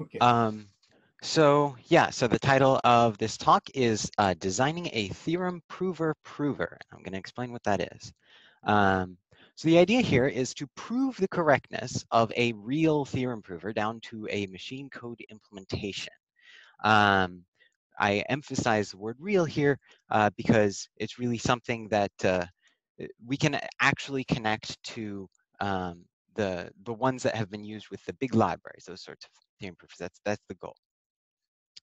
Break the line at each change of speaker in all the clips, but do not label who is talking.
Okay.
Um, so yeah, so the title of this talk is uh, Designing a Theorem Prover Prover. I'm going to explain what that is. Um, so the idea here is to prove the correctness of a real theorem prover down to a machine code implementation. Um, I emphasize the word real here uh, because it's really something that uh, we can actually connect to um, the, the ones that have been used with the big libraries, those sorts of theorem proofs. That's, that's the goal.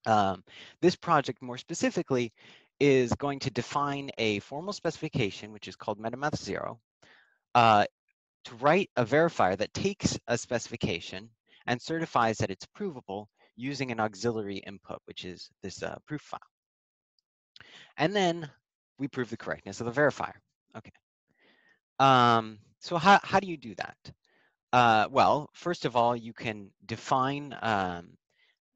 Um, this project more specifically is going to define a formal specification, which is called MetaMath 0, uh, to write a verifier that takes a specification and certifies that it's provable using an auxiliary input, which is this uh, proof file. And then we prove the correctness of the verifier. Okay. Um, so how, how do you do that? Uh, well, first of all, you can define, um,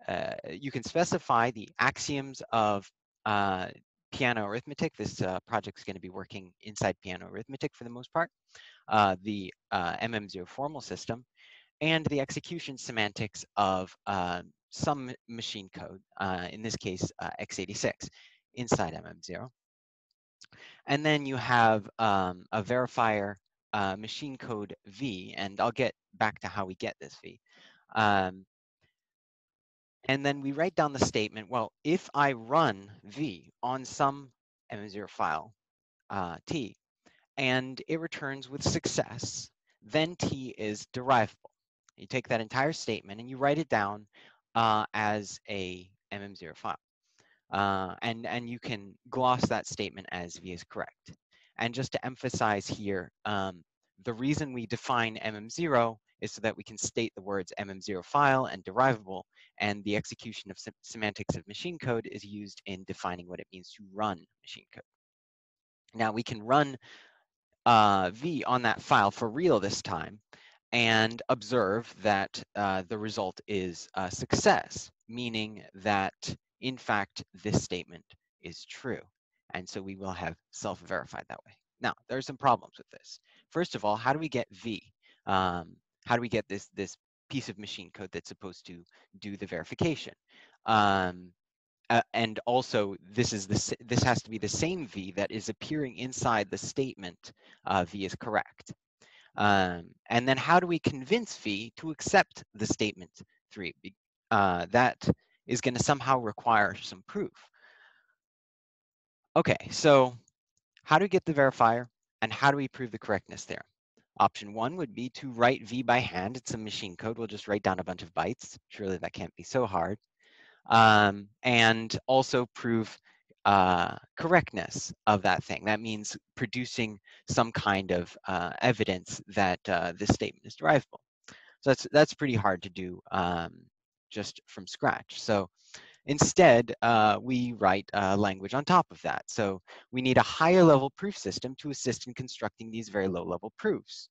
uh, you can specify the axioms of uh, Peano arithmetic. This uh, project is going to be working inside Peano arithmetic for the most part, uh, the uh, MM0 formal system, and the execution semantics of some machine code, in this case, uh, x86, inside MM0. And then you have um, a verifier machine code V, and I'll get back to how we get this V. Um, and then we write down the statement, well, if I run V on some M0 file, uh, T, and it returns with success, then T is derivable. You take that entire statement and you write it down uh, as a MM0 file. Uh, and, and you can gloss that statement as V is correct. And just to emphasize here, um, the reason we define MM0 is so that we can state the words MM0 file and derivable, and the execution of sem semantics of machine code is used in defining what it means to run machine code. Now we can run uh, V on that file for real this time and observe that uh, the result is a success, meaning that in fact this statement is true. And so we will have self-verified that way. Now, there are some problems with this. First of all, how do we get V? Um, how do we get this, this piece of machine code that's supposed to do the verification? Um, uh, and also, this is the, this has to be the same V that is appearing inside the statement uh, V is correct. Um, and then how do we convince V to accept the statement three? Uh, that is going to somehow require some proof. Okay, so how do we get the verifier and how do we prove the correctness there? Option one would be to write V by hand. It's a machine code. We'll just write down a bunch of bytes. Surely that can't be so hard. Um, and also prove uh, correctness of that thing. That means producing some kind of uh, evidence that uh, this statement is derivable. So that's that's pretty hard to do um, just from scratch. So Instead, uh, we write a language on top of that. So we need a higher level proof system to assist in constructing these very low level proofs.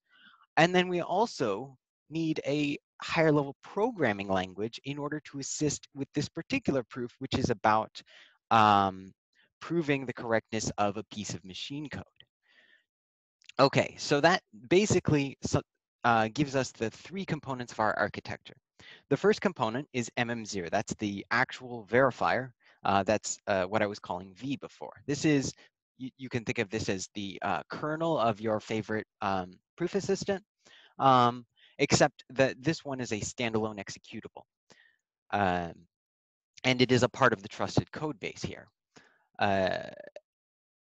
And then we also need a higher level programming language in order to assist with this particular proof, which is about um, proving the correctness of a piece of machine code. Okay, so that basically uh, gives us the three components of our architecture. The first component is MM0. That's the actual verifier. Uh, that's uh, what I was calling V before. This is, you, you can think of this as the uh, kernel of your favorite um, proof assistant, um, except that this one is a standalone executable. Um, and it is a part of the trusted code base here. MM1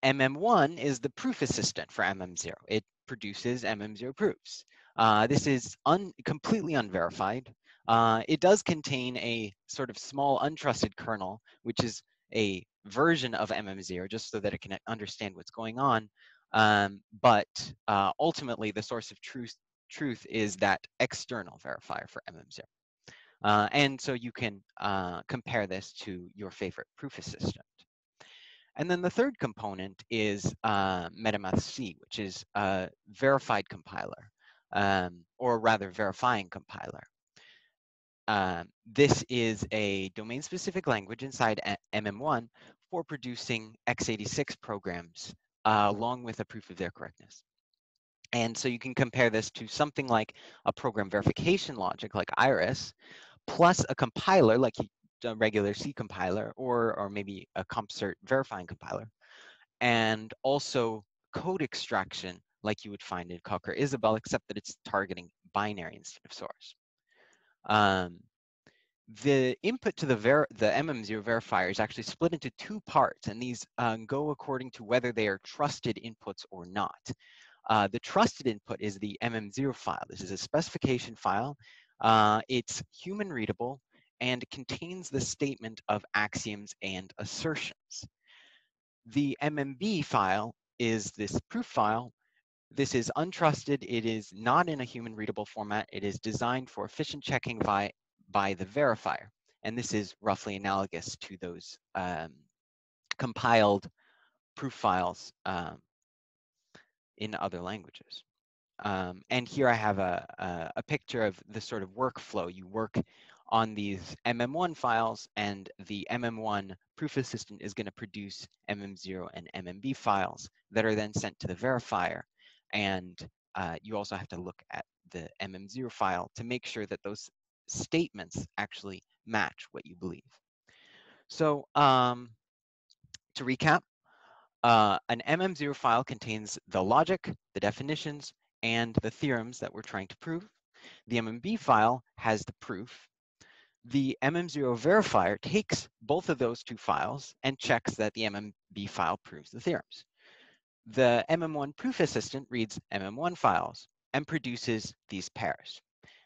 uh, is the proof assistant for MM0. It produces MM0 proofs. Uh, this is un completely unverified. Uh, it does contain a sort of small untrusted kernel, which is a version of MM0 just so that it can understand what's going on. Um, but uh, ultimately, the source of truth, truth is that external verifier for MM0. Uh, and so you can uh, compare this to your favorite proof assistant. And then the third component is uh, MetaMath C, which is a verified compiler, um, or rather verifying compiler. Um, this is a domain-specific language inside MM1 for producing x86 programs uh, along with a proof of their correctness. And so you can compare this to something like a program verification logic like Iris, plus a compiler like a regular C compiler or, or maybe a CompCert verifying compiler, and also code extraction like you would find in Coq or Isabelle, except that it's targeting binary instead of source. Um, the input to the, ver the MM0 verifier is actually split into two parts, and these um, go according to whether they are trusted inputs or not. Uh, the trusted input is the MM0 file. This is a specification file. Uh, it's human readable and contains the statement of axioms and assertions. The MMB file is this proof file. This is untrusted. It is not in a human readable format. It is designed for efficient checking by, by the verifier. And this is roughly analogous to those um, compiled proof files um, in other languages. Um, and here I have a, a, a, picture of the sort of workflow. You work on these MM1 files and the MM1 proof assistant is gonna produce MM0 and MMB files that are then sent to the verifier. And uh, you also have to look at the MM0 file to make sure that those statements actually match what you believe. So um, to recap, uh, an MM0 file contains the logic, the definitions, and the theorems that we're trying to prove. The MMB file has the proof. The MM0 verifier takes both of those two files and checks that the MMB file proves the theorems. The MM1 proof assistant reads MM1 files and produces these pairs.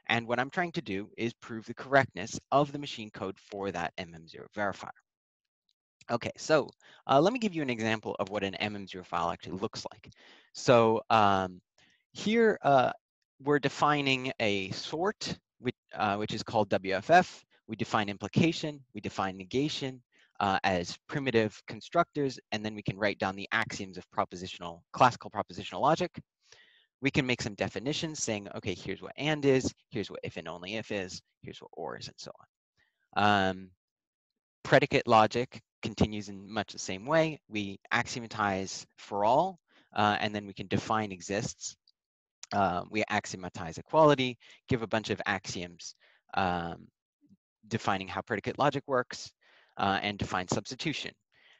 And what I'm trying to do is prove the correctness of the machine code for that MM0 verifier. Okay, so uh, let me give you an example of what an MM0 file actually looks like. So um, here uh, we're defining a sort, which, uh, which is called WFF. We define implication, we define negation uh, as primitive constructors, and then we can write down the axioms of propositional, classical propositional logic. We can make some definitions saying, okay, here's what and is, here's what if and only if is, here's what or is, and so on. Um, predicate logic continues in much the same way. We axiomatize for all, uh, and then we can define exists. Uh, we axiomatize equality, give a bunch of axioms um, defining how predicate logic works, uh, and define substitution.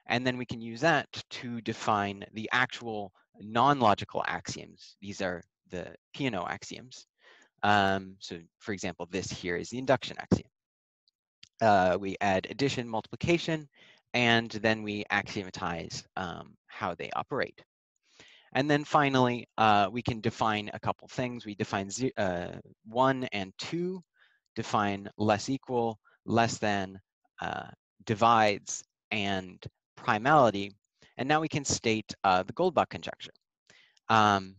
And then we can use that to define the actual non-logical axioms. These are the Peano axioms. Um, so for example, this here is the induction axiom. Uh, we add addition, multiplication, and then we axiomatize um, how they operate. And then finally, uh, we can define a couple things. We define uh, one and two, define less equal, less than, uh, divides, and primality. And now we can state uh, the Goldbach conjecture. Um,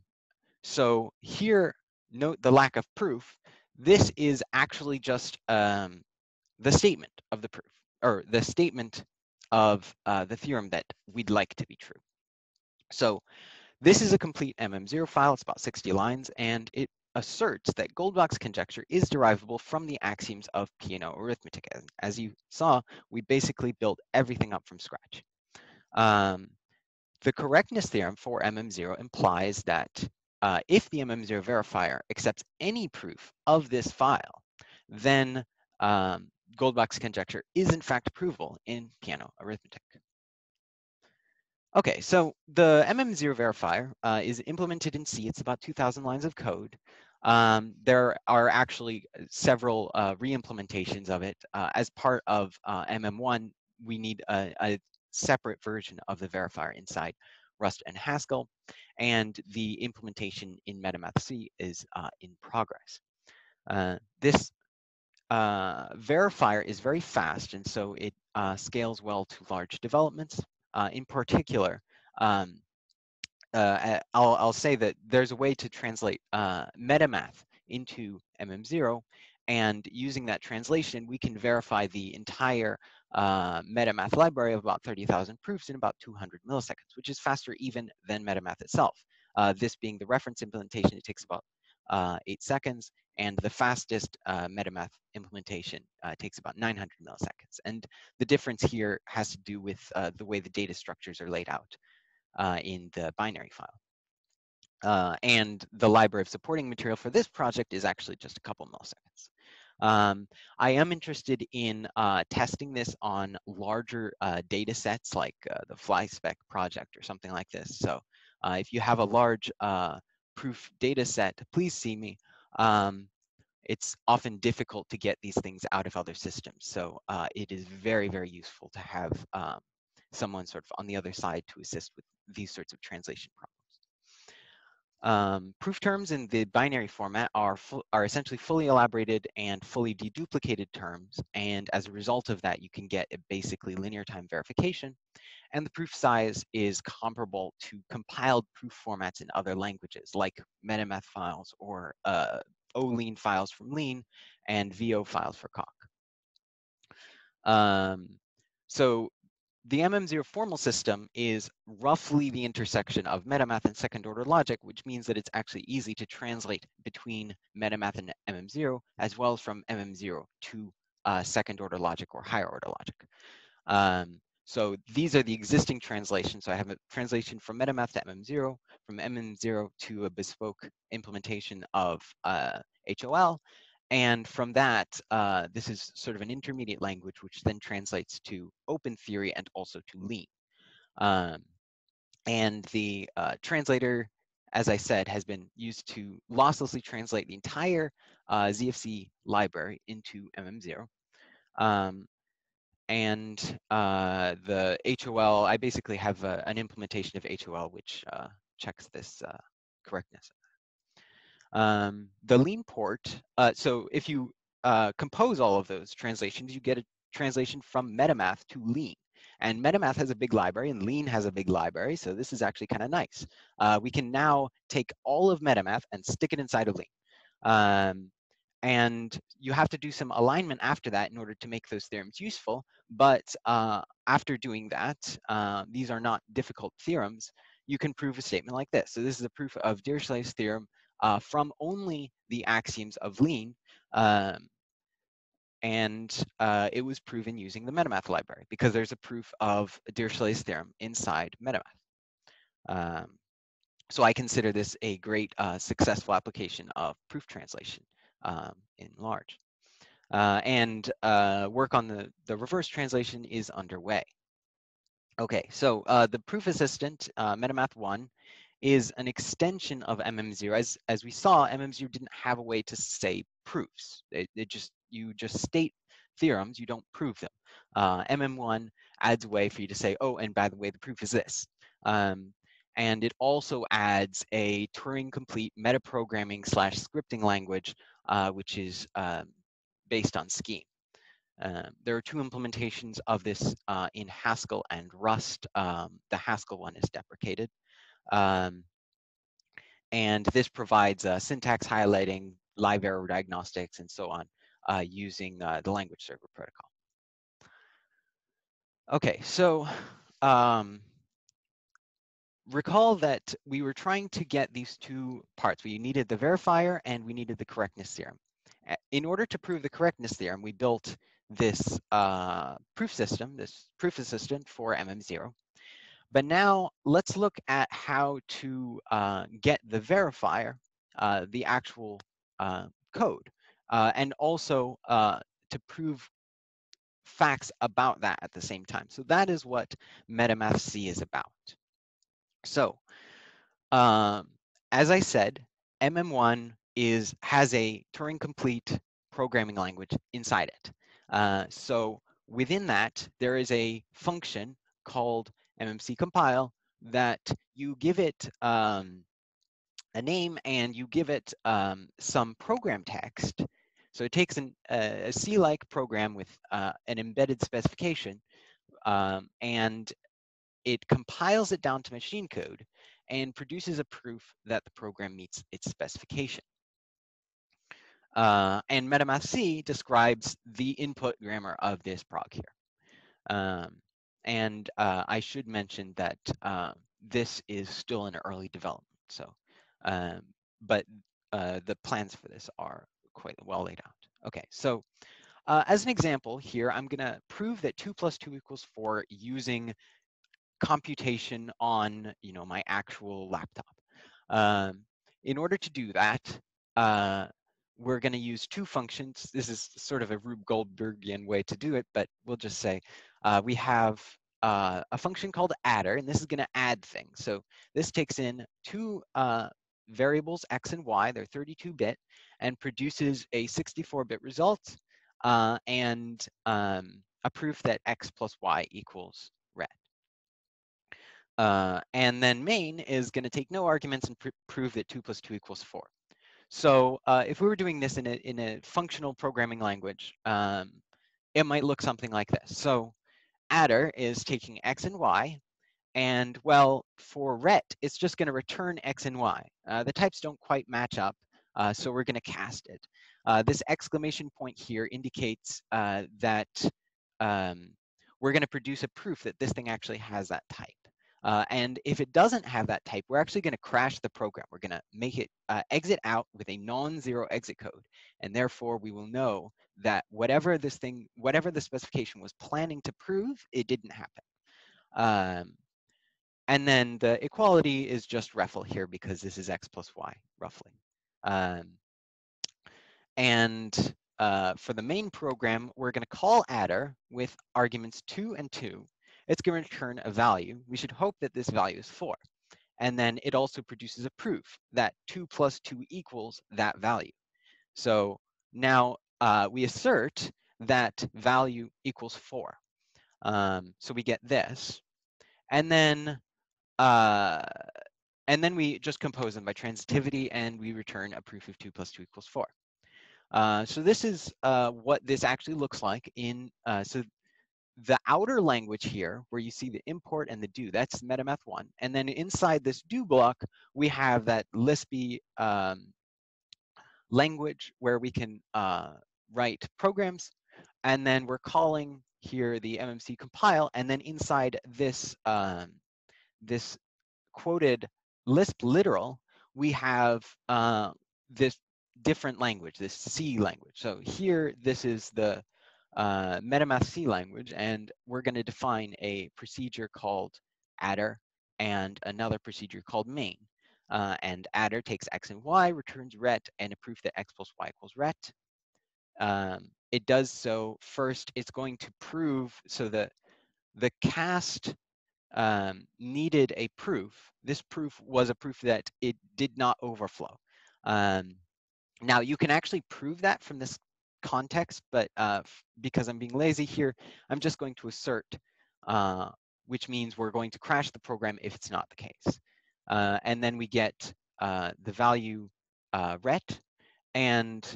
so here, note the lack of proof. This is actually just um, the statement of the proof, or the statement of uh, the theorem that we'd like to be true. So this is a complete MM0 file, it's about 60 lines, and it asserts that Goldbach's conjecture is derivable from the axioms of Peano arithmetic. As you saw, we basically built everything up from scratch. Um, the correctness theorem for MM0 implies that uh, if the MM0 verifier accepts any proof of this file, then um, Goldbach's conjecture is in fact provable in Peano arithmetic. Okay, so the MM0 verifier uh, is implemented in C. It's about 2,000 lines of code. Um, there are actually several uh, re-implementations of it. Uh, as part of uh, MM1, we need a, a, separate version of the verifier inside Rust and Haskell, and the implementation in MetaMath C is uh, in progress. Uh, this uh, verifier is very fast, and so it uh, scales well to large developments. Uh, in particular, um, uh, I'll, I'll say that there's a way to translate uh, MetaMath into MM0, and using that translation, we can verify the entire uh, MetaMath library of about 30,000 proofs in about 200 milliseconds, which is faster even than MetaMath itself. this being the reference implementation, it takes about eight seconds, and the fastest uh, MetaMath implementation uh, takes about 900 milliseconds. And the difference here has to do with uh, the way the data structures are laid out uh, in the binary file. Uh, and the library of supporting material for this project is actually just a couple milliseconds. Um, I am interested in uh, testing this on larger uh, data sets like uh, the Flyspeck project or something like this. So uh, if you have a large uh, proof data set, please see me. Um, it's often difficult to get these things out of other systems. So uh, it is very, very useful to have um, someone sort of on the other side to assist with these sorts of translation problems. Um, proof terms in the binary format are, are essentially fully elaborated and fully deduplicated terms, and as a result of that, you can get a basically linear time verification, and the proof size is comparable to compiled proof formats in other languages, like MetaMath files or uh, OLean files from Lean and VO files for Coq. Um, so the MM0 formal system is roughly the intersection of MetaMath and second order logic, which means that it's actually easy to translate between MetaMath and MM0, as well as from MM0 to uh, second order logic or higher order logic. Um, so these are the existing translations. So I have a translation from MetaMath to MM0, from MM0 to a bespoke implementation of uh, HOL, and from that, uh, this is sort of an intermediate language, which then translates to open theory and also to lean. Um, and the uh, translator, as I said, has been used to losslessly translate the entire uh, ZFC library into MM0. Um, and uh, the HOL, I basically have a, an implementation of HOL which uh, checks this uh, correctness. Um, the lean port, uh, so if you uh, compose all of those translations, you get a translation from MetaMath to lean. And MetaMath has a big library and Lean has a big library, so this is actually kind of nice. Uh, we can now take all of MetaMath and stick it inside of Lean. Um, and you have to do some alignment after that in order to make those theorems useful, but uh, after doing that, uh, these are not difficult theorems, you can prove a statement like this. So this is a proof of Dirichlet's theorem uh, from only the axioms of Lean. Um, and uh, it was proven using the MetaMath library because there's a proof of Dirichlet's theorem inside MetaMath. Um, so I consider this a great uh, successful application of proof translation um, in large. Uh, and uh, work on the, the reverse translation is underway. Okay, so uh, the proof assistant, uh, MetaMath 1, is an extension of MM0. As, as we saw, MM0 didn't have a way to say proofs. It, it just You just state theorems, you don't prove them. Uh, MM1 adds a way for you to say, oh, and by the way, the proof is this. Um, and it also adds a Turing complete metaprogramming slash scripting language, uh, which is um, based on Scheme. Uh, there are two implementations of this uh, in Haskell and Rust. Um, the Haskell one is deprecated. Um, and this provides uh, syntax highlighting, live error diagnostics, and so on uh, using uh, the language server protocol. Okay, so um, recall that we were trying to get these two parts. We needed the verifier and we needed the correctness theorem. In order to prove the correctness theorem, we built this uh, proof system, this proof assistant for MM0. But now let's look at how to uh, get the verifier, uh, the actual uh, code, uh, and also uh, to prove facts about that at the same time. So that is what MetaMath C is about. So um, as I said, MM1 is has a Turing complete programming language inside it. Uh, so within that, there is a function called MMC compile that you give it um, a name and you give it um, some program text. So it takes an, a C-like program with uh, an embedded specification um, and it compiles it down to machine code and produces a proof that the program meets its specification. Uh, and MetaMath C describes the input grammar of this prog here. Um, and uh, I should mention that uh, this is still in early development. So, um, but uh, the plans for this are quite well laid out. Okay, so uh, as an example here, I'm gonna prove that two plus two equals four using computation on, you know, my actual laptop. Um, in order to do that, uh, we're going to use two functions. This is sort of a Rube Goldbergian way to do it, but we'll just say uh, we have uh, a function called adder, and this is going to add things. So this takes in two uh, variables, x and y, they're 32-bit, and produces a 64-bit result uh, and um, a proof that x plus y equals ret. Uh, and then main is going to take no arguments and pr prove that 2 plus 2 equals 4. So uh, if we were doing this in a, in a functional programming language, um, it might look something like this. So adder is taking x and y, and well, for ret, it's just going to return x and y. Uh, the types don't quite match up, uh, so we're going to cast it. Uh, this exclamation point here indicates uh, that um, we're going to produce a proof that this thing actually has that type. Uh, and if it doesn't have that type, we're actually going to crash the program. We're going to make it uh, exit out with a non-zero exit code. And therefore, we will know that whatever this thing, whatever the specification was planning to prove, it didn't happen. Um, and then the equality is just REFL here because this is x plus y, roughly. Um, and uh, for the main program, we're going to call adder with arguments 2 and 2. It's going to return a value. We should hope that this value is 4. And then it also produces a proof that 2 plus 2 equals that value. So now uh, we assert that value equals 4. Um, so we get this. And then uh, and then we just compose them by transitivity and we return a proof of 2 plus 2 equals 4. Uh, so this is uh, what this actually looks like in, uh, so the outer language here, where you see the import and the do, that's MetaMath 1. And then inside this do block, we have that Lispy um, language where we can uh, write programs. And then we're calling here the MMC compile. And then inside this, um, this quoted Lisp literal, we have uh, this different language, this C language. So here, this is the uh, MetaMath C language, and we're going to define a procedure called adder and another procedure called main. Uh, and adder takes x and y, returns ret, and a proof that x plus y equals ret. Um, it does so first, it's going to prove, so that the cast um, needed a proof. This proof was a proof that it did not overflow. Um, now you can actually prove that from this context, but uh, because I'm being lazy here, I'm just going to assert, uh, which means we're going to crash the program if it's not the case. Uh, and then we get uh, the value uh, ret, and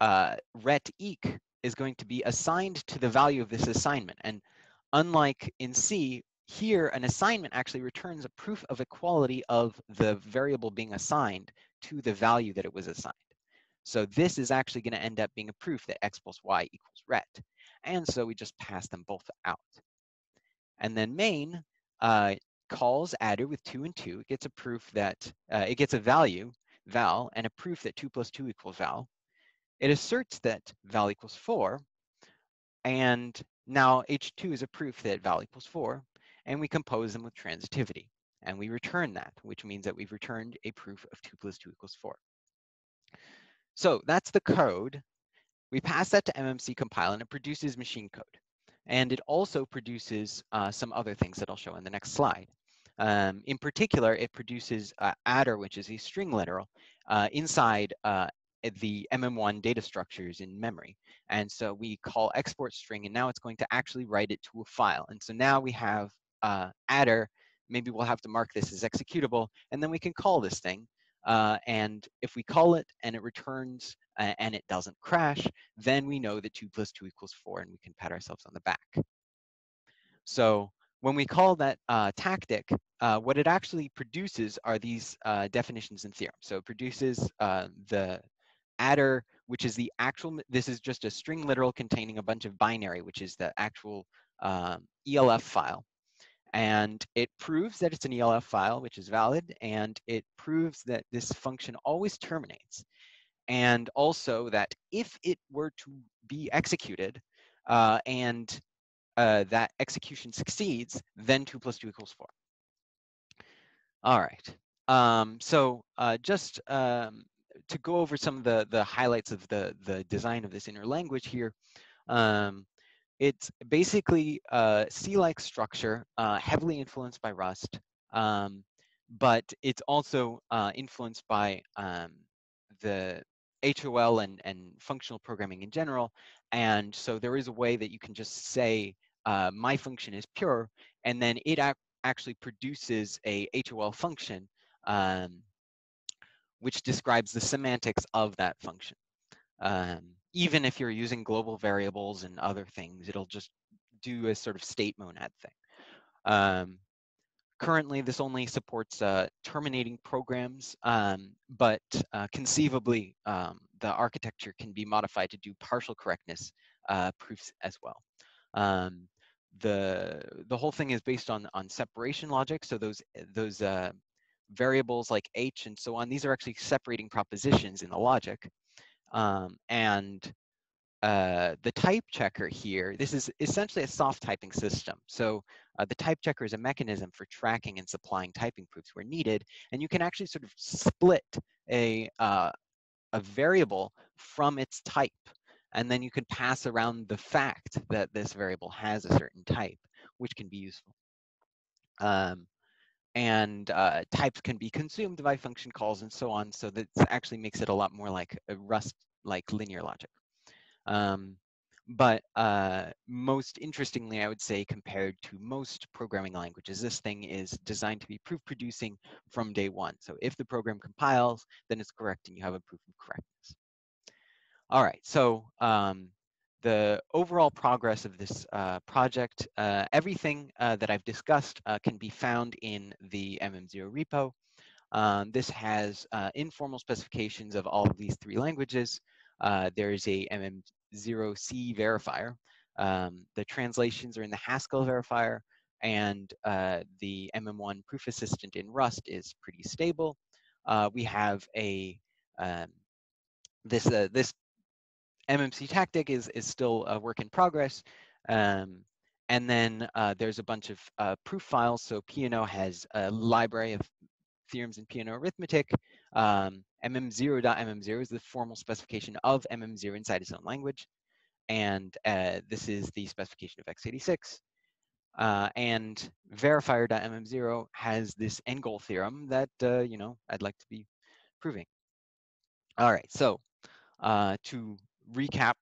uh, ret eq is going to be assigned to the value of this assignment. And unlike in C, here an assignment actually returns a proof of equality of the variable being assigned to the value that it was assigned. So this is actually going to end up being a proof that x plus y equals ret. And so we just pass them both out. And then main uh, calls adder with 2 and 2. It gets a proof that, uh, it gets a value, val, and a proof that 2 plus 2 equals val. It asserts that val equals 4. And now h2 is a proof that val equals 4. And we compose them with transitivity. And we return that, which means that we've returned a proof of 2 plus 2 equals 4. So that's the code. We pass that to MMC compile and it produces machine code. And it also produces uh, some other things that I'll show in the next slide. Um, in particular, it produces uh, adder, which is a string literal, uh, inside uh, the MM1 data structures in memory. And so we call export string, and now it's going to actually write it to a file. And so now we have uh, adder, maybe we'll have to mark this as executable, and then we can call this thing. Uh, and if we call it and it returns uh, and it doesn't crash, then we know that 2 plus 2 equals 4 and we can pat ourselves on the back. So when we call that uh, tactic, uh, what it actually produces are these uh, definitions and theorems. So it produces uh, the adder, which is the actual, this is just a string literal containing a bunch of binary, which is the actual um, ELF file and it proves that it's an ELF file, which is valid, and it proves that this function always terminates. And also that if it were to be executed uh, and uh, that execution succeeds, then 2 plus 2 equals 4. All right. Um, so uh, just um, to go over some of the, the highlights of the, the design of this inner language here, um, it's basically a C-like structure, uh, heavily influenced by Rust, um, but it's also uh, influenced by um, the HOL and, and functional programming in general. And so there is a way that you can just say, uh, my function is pure, and then it ac actually produces a HOL function um, which describes the semantics of that function. Um, even if you're using global variables and other things, it'll just do a sort of state monad thing. Um, currently, this only supports uh, terminating programs, um, but uh, conceivably, um, the architecture can be modified to do partial correctness uh, proofs as well. Um, the the whole thing is based on on separation logic. So those those uh, variables like h and so on, these are actually separating propositions in the logic. Um, and uh, the type checker here, this is essentially a soft typing system. So uh, the type checker is a mechanism for tracking and supplying typing proofs where needed. And you can actually sort of split a, uh, a variable from its type. And then you can pass around the fact that this variable has a certain type, which can be useful. Um, and uh, types can be consumed by function calls and so on. So that actually makes it a lot more like a Rust-like linear logic. Um, but uh, most interestingly, I would say compared to most programming languages, this thing is designed to be proof producing from day one. So if the program compiles, then it's correct and you have a proof of correctness. All right, so um, the overall progress of this uh, project, uh, everything uh, that I've discussed uh, can be found in the MM0 repo. Um, this has uh, informal specifications of all of these three languages. Uh, there is a MM0C verifier. Um, the translations are in the Haskell verifier, and the MM1 proof assistant in Rust is pretty stable. we have a um, this uh, this MMC tactic is, is still a work in progress. Um, and then uh, there's a bunch of uh, proof files. So Peano has a library of theorems in Peano arithmetic. Um, mm0.mm0 is the formal specification of mm0 inside its own language. And uh, this is the specification of x86. Uh, and verifier.mm0 has this end goal theorem that, uh, you know, I'd like to be proving. All right, so uh, to recap,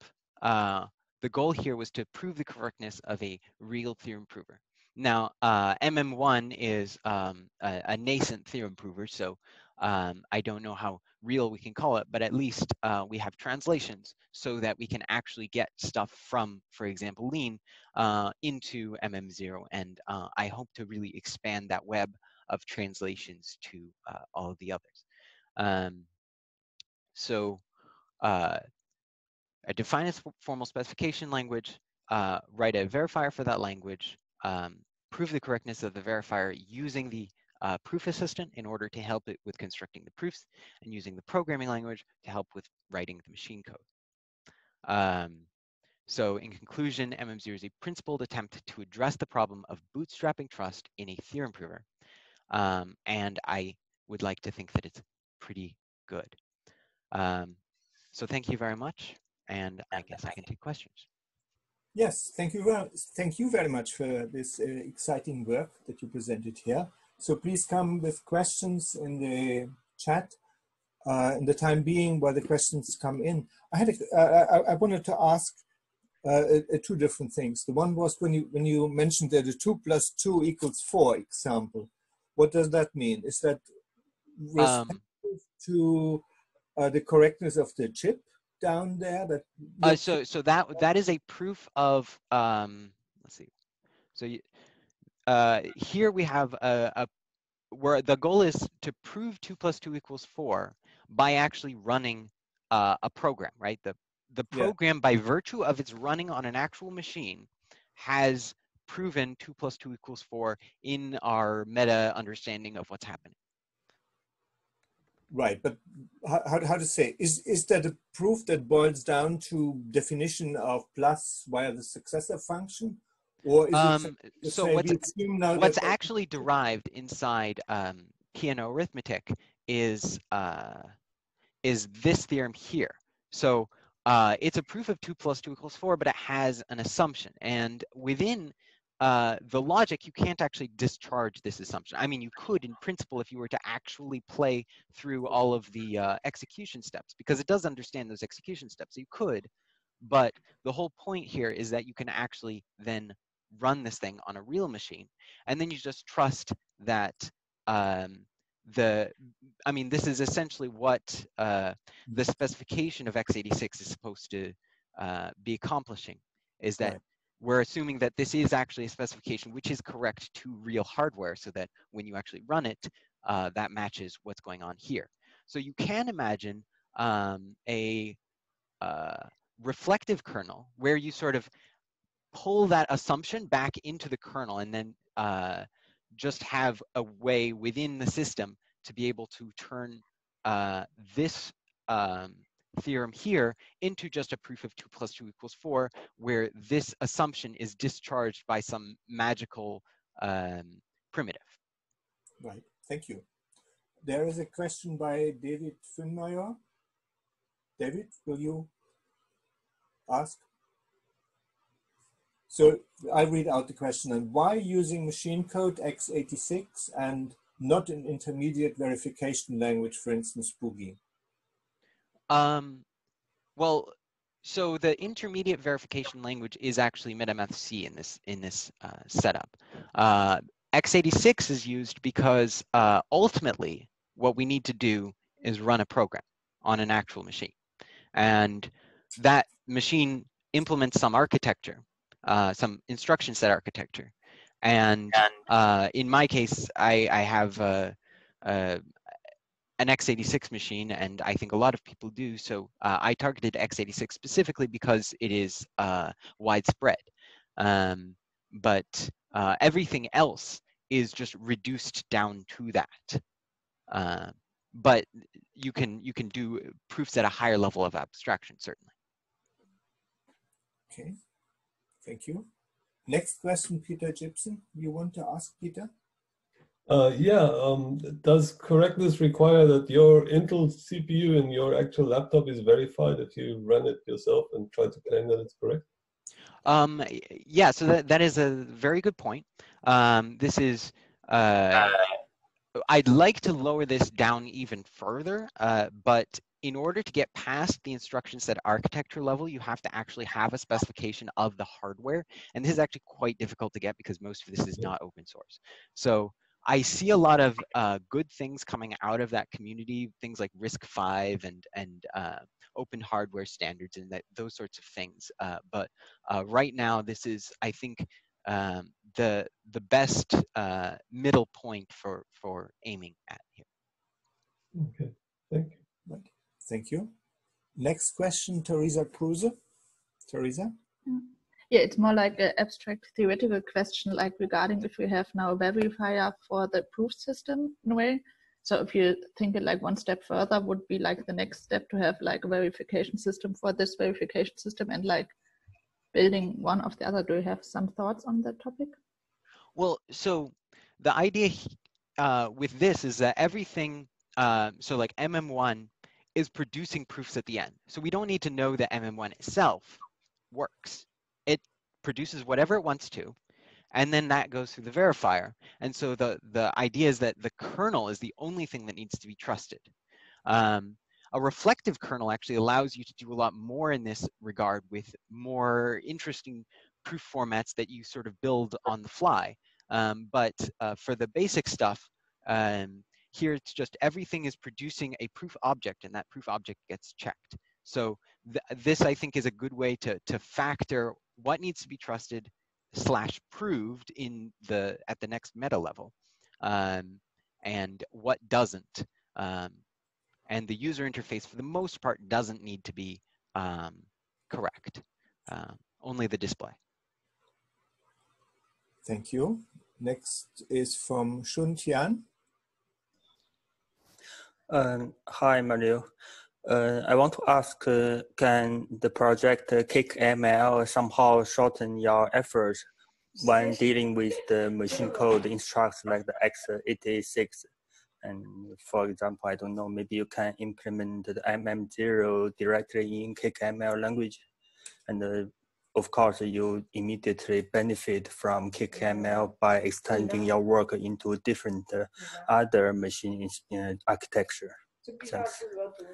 uh, the goal here was to prove the correctness of a real theorem prover. Now, uh, MM1 is um, a, a, nascent theorem prover, so um, I don't know how real we can call it, but at least uh, we have translations so that we can actually get stuff from, for example, Lean uh, into MM0. And uh, I hope to really expand that web of translations to uh, all of the others. Um, so uh, I define a formal specification language, uh, write a verifier for that language, um, prove the correctness of the verifier using the uh, proof assistant in order to help it with constructing the proofs and using the programming language to help with writing the machine code. Um, so in conclusion, MM0 is a principled attempt to address the problem of bootstrapping trust in a theorem prover. Um, and I would like to think that it's pretty good. Um, so thank you very much and I guess I can take questions.
Yes, thank you very, thank you very much for this uh, exciting work that you presented here. So please come with questions in the chat. Uh, in the time being, while the questions come in, I had a, uh, I, I wanted to ask uh, two different things. The one was when you when you mentioned that the two plus two equals four example. What does that mean? Is that um, to uh, the correctness of the chip, down there that
uh, so so that that is a proof of um let's see. So you, uh here we have a, a where the goal is to prove two plus two equals four by actually running uh, a program right? The the program yeah. by virtue of its running on an actual machine has proven two plus two equals four in our meta understanding of what's happening
Right, but how, how to say, is, is that a proof that boils down to definition of plus via the successor function?
Or is um, it so what's, what's actually derived inside um, Peano arithmetic is uh, is this theorem here. So uh, it's a proof of 2 plus 2 equals 4, but it has an assumption. And within uh, the logic, you can't actually discharge this assumption. I mean, you could in principle if you were to actually play through all of the uh, execution steps, because it does understand those execution steps. You could, but the whole point here is that you can actually then run this thing on a real machine, and then you just trust that um, the, I mean, this is essentially what uh, the specification of x86 is supposed to uh, be accomplishing, is that. We're assuming that this is actually a specification which is correct to real hardware so that when you actually run it, uh, that matches what's going on here. So you can imagine um, a uh, reflective kernel where you sort of pull that assumption back into the kernel and then uh, just have a way within the system to be able to turn uh, this um, theorem here into just a proof of 2 plus 2 equals 4, where this assumption is discharged by some magical um, primitive.
Right, thank you. There is a question by David Finnmeyer. David, will you ask? So I read out the question, and why using machine code x86 and not an intermediate verification language, for instance, Boogie?
Um, well, so the intermediate verification language is actually MetaMath C in this in this uh, setup. Uh, x86 is used because uh, ultimately what we need to do is run a program on an actual machine, and that machine implements some architecture uh, some instruction set architecture. And uh, in my case, I, I have a, a, an x86 machine, and I think a lot of people do. So uh, I targeted x86 specifically because it is uh, widespread. Um, but uh, everything else is just reduced down to that. Uh, but you can you can do proofs at a higher level of abstraction, certainly.
Okay. Thank you. Next question, Peter Gibson. You want to ask, Peter?
Uh, yeah, um, does correctness require that your Intel CPU in your actual laptop is verified if you run it yourself and try to claim that it's correct?
Um, yeah, so that, that is a very good point. Um, this is, uh, I'd like to lower this down even further, uh, but in order to get past the instruction set architecture level, you have to actually have a specification of the hardware. And this is actually quite difficult to get because most of this is not open source. So I see a lot of uh, good things coming out of that community, things like RISC-V and, and uh, open hardware standards and that, those sorts of things. Uh, but uh, right now, this is, I think, um, the, the best uh, middle point for, for aiming at here.
Okay, thank you.
Thank you. Next question, Teresa Kruse. Teresa?
Yeah, it's more like an abstract theoretical question, like regarding if we have now a verifier for the proof system in a way. So if you think it like one step further would be like the next step to have like a verification system for this verification system and like building one of the other. Do you have some thoughts on that topic?
Well, so the idea uh, with this is that everything, uh, so like MM1 is producing proofs at the end. So we don't need to know that MM1 itself works. It produces whatever it wants to, and then that goes through the verifier. And so the, the idea is that the kernel is the only thing that needs to be trusted. Um, a reflective kernel actually allows you to do a lot more in this regard with more interesting proof formats that you sort of build on the fly. Um, but uh, for the basic stuff, um, here it's just everything is producing a proof object and that proof object gets checked. So th this I think is a good way to, to factor what needs to be trusted slash proved in the at the next meta level um, and what doesn't. Um, and the user interface for the most part doesn't need to be um, correct, uh, only the display.
Thank you. Next is from Shun Tian.
Um, hi, Mario. Uh, I want to ask, uh, can the project uh, CakeML somehow shorten your efforts when dealing with the machine code instructs like the x86? And for example, I don't know, maybe you can implement the MM0 directly in CakeML language. And uh, of course, you immediately benefit from CakeML by extending your work into different uh, other machine uh, architecture.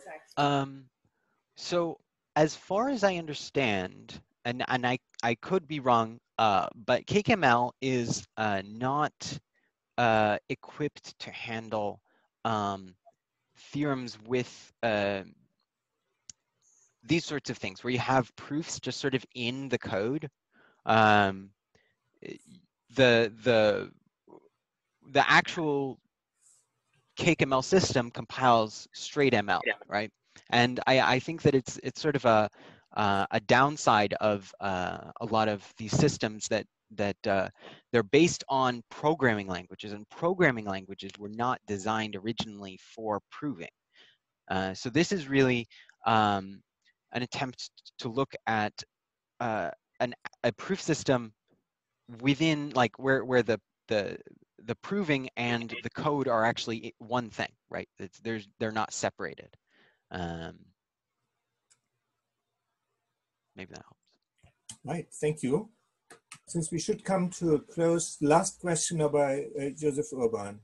Thanks.
Um, so as far as I understand, and, and I, I could be wrong, uh, but CakeML is uh, not uh, equipped to handle um, theorems with uh, these sorts of things where you have proofs just sort of in the code. Um, the the the actual CakeML system compiles straight ML, yeah. right? And I, I think that it's it's sort of a uh, a downside of uh, a lot of these systems that that uh, they're based on programming languages, and programming languages were not designed originally for proving. Uh, so this is really um, an attempt to look at uh, an, a proof system within like where where the the the proving and the code are actually one thing, right? It's, there's they're not separated. Um, maybe that helps.
Right, thank you. Since we should come to a close, last question by uh, Josef Urban.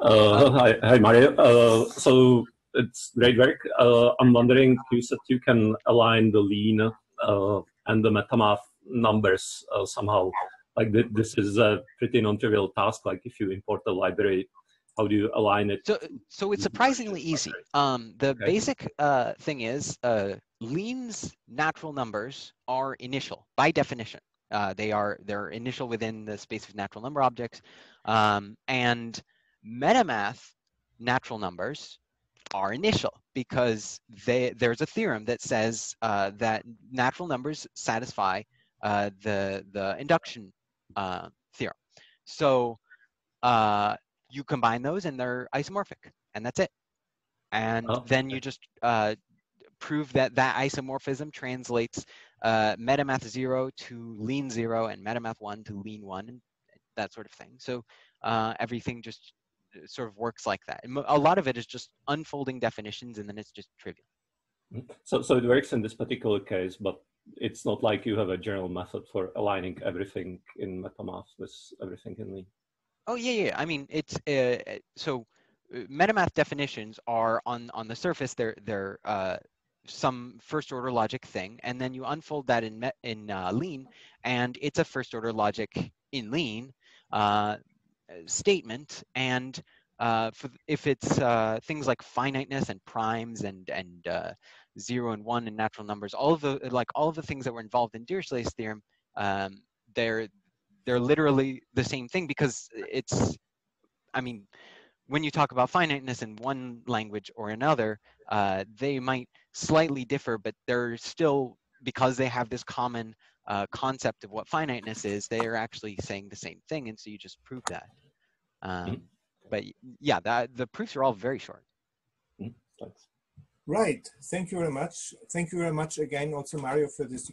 Uh, hi, hi, Mario. Uh, so it's great work. Uh, I'm wondering, you said you can align the Lean uh, and the Metamath numbers uh, somehow. Like th this is a pretty non-trivial task. Like if you import a library, how do you align it?
So, so it's surprisingly easy. Um, the okay. basic uh, thing is uh, Lean's natural numbers are initial by definition. Uh, they are they're initial within the space of natural number objects, um, and Metamath natural numbers are initial because they, there's a theorem that says uh, that natural numbers satisfy uh, the, the induction uh, theorem. So uh, you combine those and they're isomorphic and that's it. And oh, then you just uh, prove that that isomorphism translates uh, Metamath 0 to Lean 0 and Metamath 1 to Lean 1 and that sort of thing. So uh, everything just sort of works like that. And A lot of it is just unfolding definitions and then it's just trivial.
So, so it works in this particular case, but it's not like you have a general method for aligning everything in Metamath with everything in Lean.
Oh yeah, yeah. I mean, it's uh, so uh, Metamath definitions are on on the surface. They're they're uh, some first order logic thing, and then you unfold that in met, in uh, Lean, and it's a first order logic in Lean. Uh, statement and uh, for, if it's uh, things like finiteness and primes and and uh, zero and one and natural numbers, all of the like all of the things that were involved in Dirichlet's theorem, um, they're they're literally the same thing because it's, I mean, when you talk about finiteness in one language or another, uh, they might slightly differ, but they're still because they have this common uh, concept of what finiteness is, they are actually saying the same thing, and so you just prove that. Um, mm -hmm. But yeah, that, the proofs are all very short.
Mm -hmm. Thanks.
Right. Thank you very much. Thank you very much again, also Mario, for this